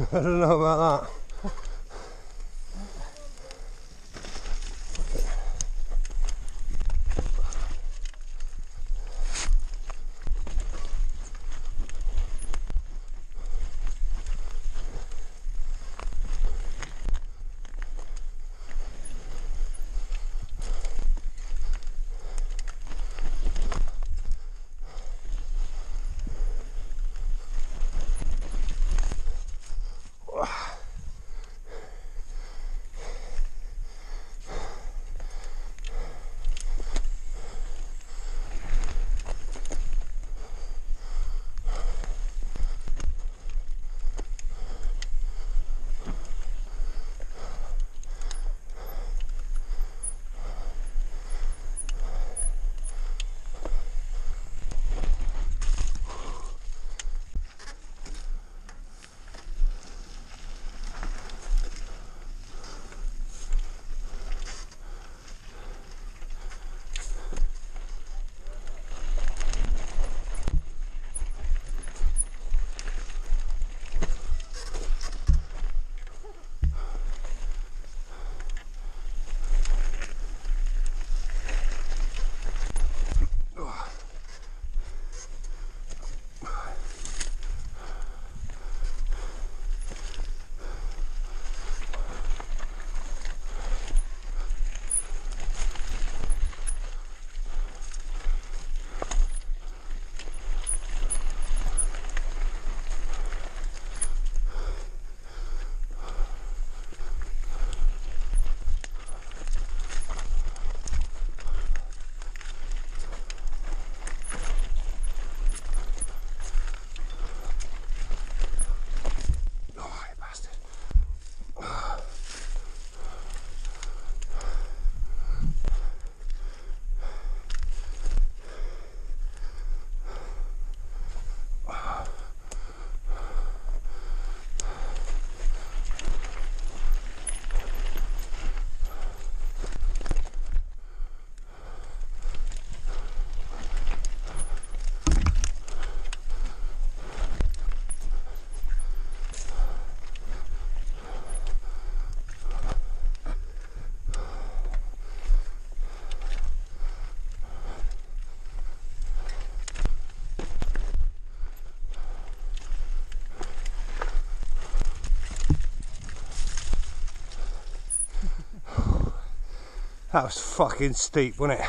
I don't know about that. That was fucking steep, wasn't it?